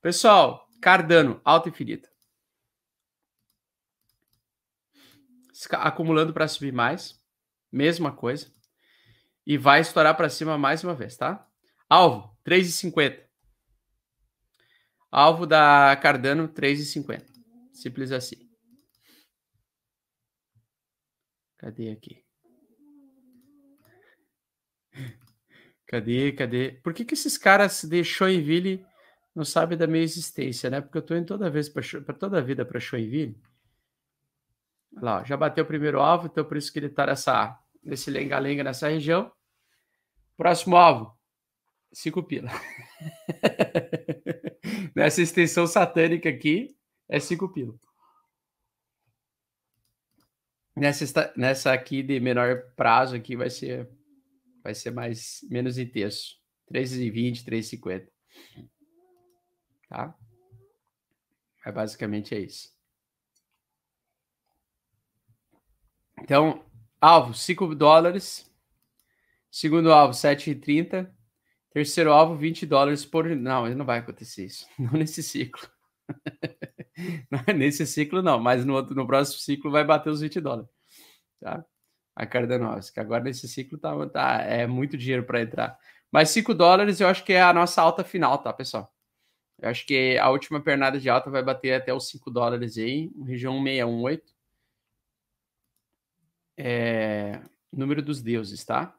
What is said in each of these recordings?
Pessoal, Cardano, alta infinita. Acumulando para subir mais. Mesma coisa. E vai estourar para cima mais uma vez, tá? Alvo, 3,50. Alvo da Cardano, 3,50. Simples assim. Cadê aqui? Cadê, cadê? Por que, que esses caras de Joinville não sabem da minha existência, né? Porque eu tô indo toda vez para toda a vida para Joinville. Lá, já bateu o primeiro alvo, então por isso que ele tá nessa, nesse lenga-lenga nessa região. Próximo alvo, cinco pila. Nessa extensão satânica aqui, é cinco pila. Nessa, nessa aqui de menor prazo aqui vai ser vai ser mais menos intenso. 3,20, 3,50. Tá? Mas basicamente é isso. Então, alvo 5 dólares. Segundo alvo 7,30. Terceiro alvo 20 dólares por. Não, não vai acontecer isso. Não nesse ciclo. não, nesse ciclo não, mas no, outro, no próximo ciclo vai bater os 20 dólares. Tá? a Cardanovski. Agora nesse ciclo tá, tá é muito dinheiro para entrar. Mas 5 dólares eu acho que é a nossa alta final, tá, pessoal? Eu acho que a última pernada de alta vai bater até os 5 dólares aí, região 618. É, número dos deuses, tá?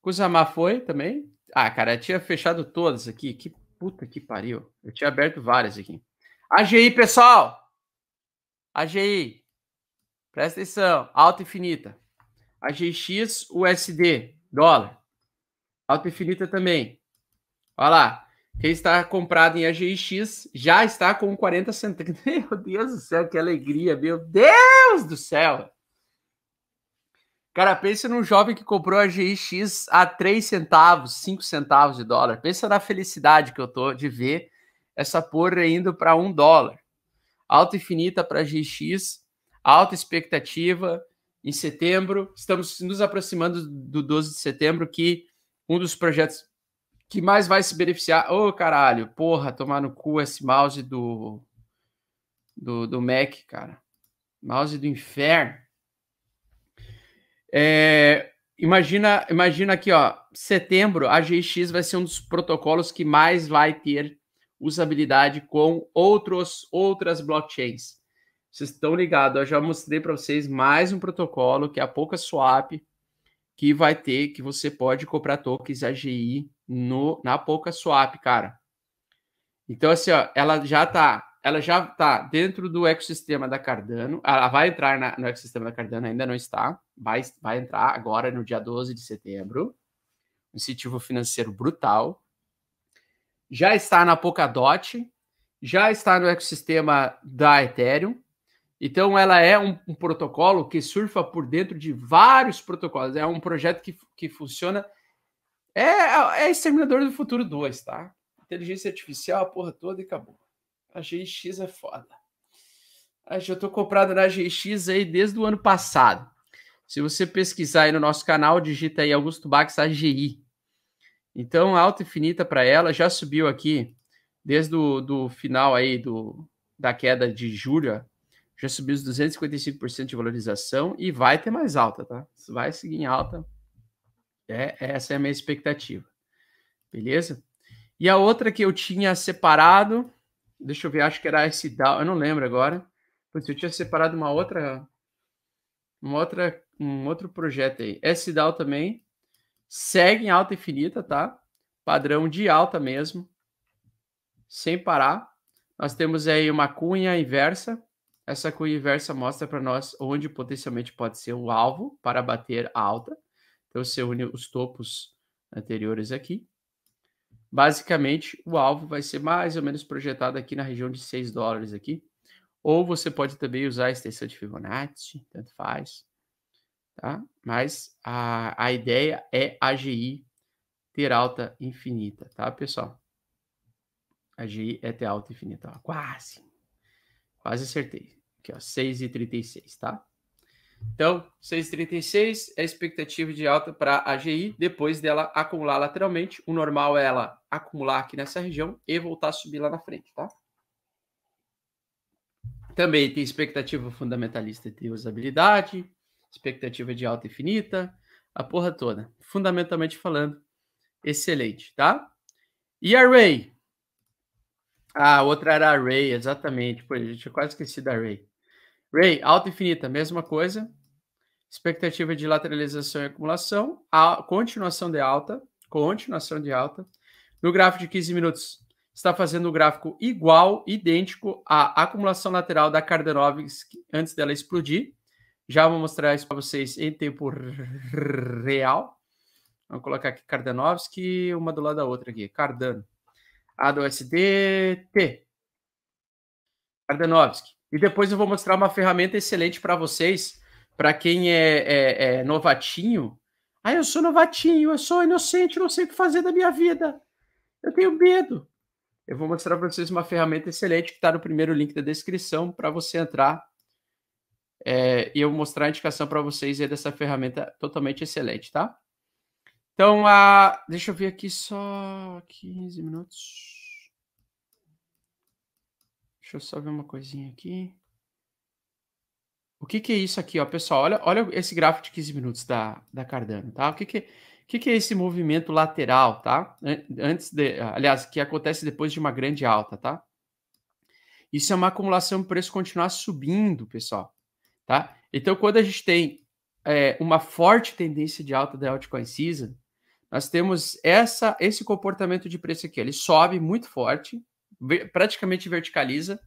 Kusama foi também. Ah, cara, eu tinha fechado todas aqui. Que puta que pariu. Eu tinha aberto várias aqui. AGI, pessoal! AGI. Presta atenção. Alta infinita. A GX USD, dólar. Alta infinita também. Olha lá. Quem está comprado em AGX já está com 40 centavos. Meu Deus do céu, que alegria. Meu Deus do céu. Cara, pensa num jovem que comprou a GX a 3 centavos, 5 centavos de dólar. Pensa na felicidade que eu tô de ver essa porra indo para um dólar. Alta infinita para GX, alta expectativa, em setembro. Estamos nos aproximando do 12 de setembro, que um dos projetos que mais vai se beneficiar. Ô, oh, caralho, porra, tomar no cu esse mouse do, do, do Mac, cara. Mouse do inferno. É, imagina, imagina aqui, ó, setembro, a GX vai ser um dos protocolos que mais vai ter usabilidade com outros, outras blockchains. Vocês estão ligados? Eu já mostrei para vocês mais um protocolo que é a Pouca Swap, que vai ter que você pode comprar tokens AGI no na Pouca Swap, cara. Então assim, ó, ela já tá, ela já tá dentro do ecossistema da Cardano. Ela vai entrar na, no ecossistema da Cardano, ainda não está. Vai vai entrar agora no dia 12 de setembro. Um incentivo financeiro brutal. Já está na Polkadot, já está no ecossistema da Ethereum então, ela é um, um, protocolo que surfa por dentro de vários protocolos. É um projeto que, que funciona. É, é Exterminador do Futuro 2, tá? Inteligência artificial, a porra toda e acabou. A GX é foda. Eu tô comprado na GX aí desde o ano passado. Se você pesquisar aí no nosso canal, digita aí Augusto Bax AGI. Então, alta infinita para ela, já subiu aqui desde o do final aí do, da queda de julho já subiu os 255% de valorização e vai ter mais alta, tá? Vai seguir em alta. É, essa é a minha expectativa. Beleza? E a outra que eu tinha separado, deixa eu ver, acho que era esse DAO, eu não lembro agora. Pois eu tinha separado uma outra uma outra um outro projeto aí. Esse DAO também segue em alta infinita, tá? Padrão de alta mesmo, sem parar. Nós temos aí uma cunha inversa, essa cunha inversa mostra para nós onde potencialmente pode ser o alvo para bater alta. Então, você une os topos anteriores aqui. Basicamente, o alvo vai ser mais ou menos projetado aqui na região de 6 dólares aqui. Ou você pode também usar a extensão de Fibonacci, tanto faz. Tá? Mas a, a ideia é AGI ter alta infinita, tá, pessoal? AGI é ter alta infinita. Ó, quase. Quase acertei. Aqui, ó, 6,36, tá? Então, 6,36 é a expectativa de alta para a AGI, depois dela acumular lateralmente. O normal é ela acumular aqui nessa região e voltar a subir lá na frente, tá? Também tem expectativa fundamentalista de usabilidade, expectativa de alta infinita, a porra toda. Fundamentalmente falando, excelente, tá? E array? Ah, outra era array, exatamente. Pô, a gente tinha quase esquecido da array. Ray, alta infinita, mesma coisa. Expectativa de lateralização e acumulação. A continuação de alta. Continuação de alta. No gráfico de 15 minutos, está fazendo o gráfico igual, idêntico à acumulação lateral da Kardanovski antes dela explodir. Já vou mostrar isso para vocês em tempo real. Vamos colocar aqui Kardanovski, uma do lado da outra aqui. Cardano. A do SDT. Kardanovski. E depois eu vou mostrar uma ferramenta excelente para vocês, para quem é, é, é, novatinho. Ah, eu sou novatinho, eu sou inocente, não sei o que fazer da minha vida. Eu tenho medo. Eu vou mostrar para vocês uma ferramenta excelente que está no primeiro link da descrição para você entrar. É, e eu mostrar a indicação para vocês dessa ferramenta totalmente excelente, tá? Então, a... deixa eu ver aqui só 15 minutos. Deixa eu só ver uma coisinha aqui. O que, que é isso aqui, ó, pessoal? Olha, olha esse gráfico de 15 minutos da, da Cardano, tá? O que, que, que, que é esse movimento lateral, tá? Antes de, aliás, que acontece depois de uma grande alta, tá? Isso é uma acumulação para preço continuar subindo, pessoal, tá? Então, quando a gente tem é, uma forte tendência de alta da altcoin season, nós temos essa, esse comportamento de preço aqui. Ele sobe muito forte, praticamente verticaliza.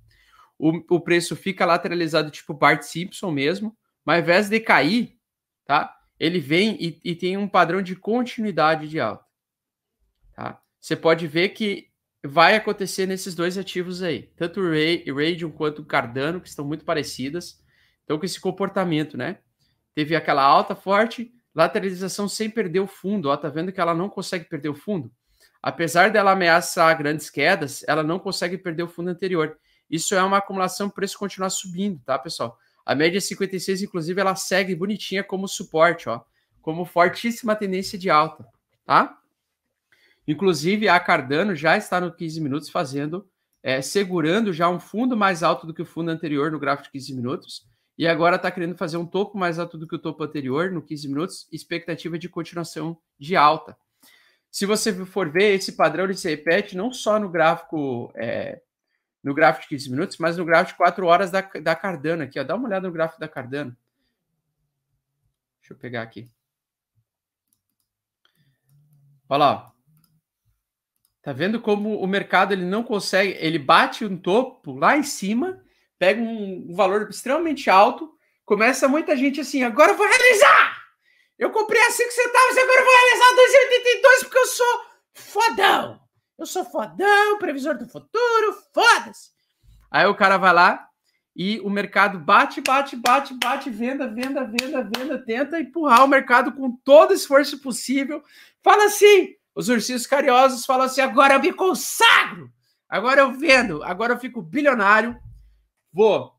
O, o preço fica lateralizado, tipo Bart Simpson mesmo, mas ao invés de cair, tá? Ele vem e, e tem um padrão de continuidade de alta. Tá? Você pode ver que vai acontecer nesses dois ativos aí, tanto o Ray, Radium quanto o Cardano, que estão muito parecidas. Então, com esse comportamento, né? Teve aquela alta forte, lateralização sem perder o fundo. Ó, tá vendo que ela não consegue perder o fundo? Apesar dela ameaçar grandes quedas, ela não consegue perder o fundo anterior. Isso é uma acumulação para o preço continuar subindo, tá, pessoal? A média 56, inclusive, ela segue bonitinha como suporte, ó, como fortíssima tendência de alta, tá? Inclusive, a Cardano já está no 15 minutos fazendo, é, segurando já um fundo mais alto do que o fundo anterior no gráfico de 15 minutos, e agora está querendo fazer um topo mais alto do que o topo anterior no 15 minutos, expectativa de continuação de alta. Se você for ver, esse padrão ele se repete não só no gráfico é, no gráfico de 15 minutos, mas no gráfico de 4 horas da, da Cardano aqui. Ó. Dá uma olhada no gráfico da Cardano. Deixa eu pegar aqui. Olha lá. Tá vendo como o mercado ele não consegue, ele bate um topo lá em cima, pega um, um valor extremamente alto, começa muita gente assim, agora eu vou realizar! Eu comprei a 5 centavos e agora vou realizar 2,82 porque eu sou fodão. Eu sou fodão, previsor do futuro, foda-se. Aí o cara vai lá e o mercado bate, bate, bate, bate, venda, venda, venda, venda, tenta empurrar o mercado com todo esforço possível. Fala assim, os ursinhos cariosos falam assim, agora eu me consagro, agora eu vendo, agora eu fico bilionário, vou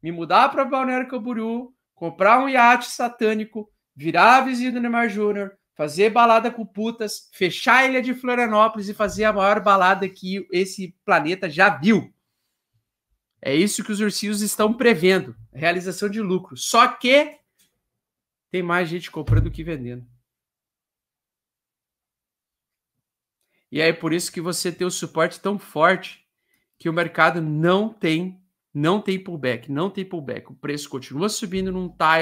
me mudar para Balneário Camboriú, comprar um iate satânico, virar a vizinha do Neymar Júnior, fazer balada com putas, fechar a ilha de Florianópolis e fazer a maior balada que esse planeta já viu. É isso que os ursinhos estão prevendo, realização de lucro. Só que tem mais gente comprando do que vendendo. E é por isso que você tem o suporte tão forte que o mercado não tem, não tem pullback, não tem pullback. O preço continua subindo, não tá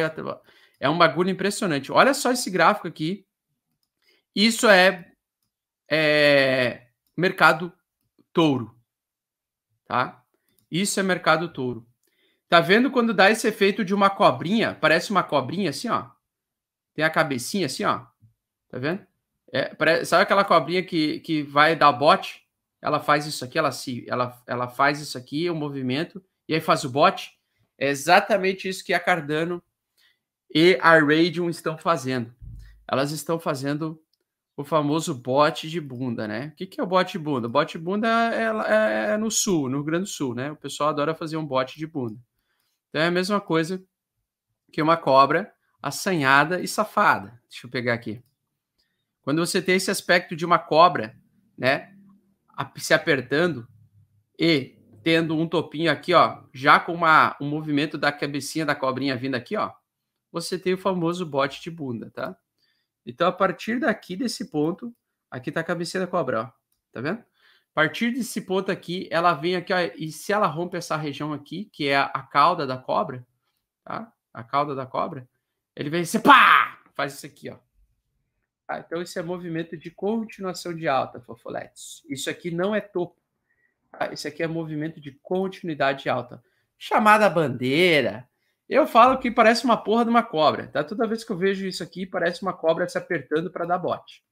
é um bagulho impressionante. Olha só esse gráfico aqui. Isso é, é mercado touro, tá? Isso é mercado touro. Tá vendo quando dá esse efeito de uma cobrinha? Parece uma cobrinha assim, ó. Tem a cabecinha assim, ó. Tá vendo? É, parece, sabe aquela cobrinha que, que vai dar bote? Ela faz isso aqui, ela se, ela, ela faz isso aqui, o um movimento, e aí faz o bote. É exatamente isso que a Cardano e a Radium estão fazendo. Elas estão fazendo o famoso bote de bunda, né? O que, que é o bote de bunda? O bote de bunda é, é, é, no sul, no Rio Grande do Sul, né? O pessoal adora fazer um bote de bunda. Então é a mesma coisa que uma cobra assanhada e safada. Deixa eu pegar aqui. Quando você tem esse aspecto de uma cobra, né, se apertando e tendo um topinho aqui, ó, já com uma, um movimento da cabecinha da cobrinha vindo aqui, ó, você tem o famoso bote de bunda, tá? Então, a partir daqui desse ponto, aqui tá a cabecinha da cobra, ó, tá vendo? A partir desse ponto aqui, ela vem aqui, ó, e se ela rompe essa região aqui, que é a, a cauda da cobra, tá? A cauda da cobra, ele vem e pá! Faz isso aqui, ó. Ah, então, esse é movimento de continuação de alta, fofoletes. Isso aqui não é topo. Tá? Esse aqui é movimento de continuidade alta. Chamada bandeira. Eu falo que parece uma porra de uma cobra. Tá? Toda vez que eu vejo isso aqui, parece uma cobra se apertando para dar bote.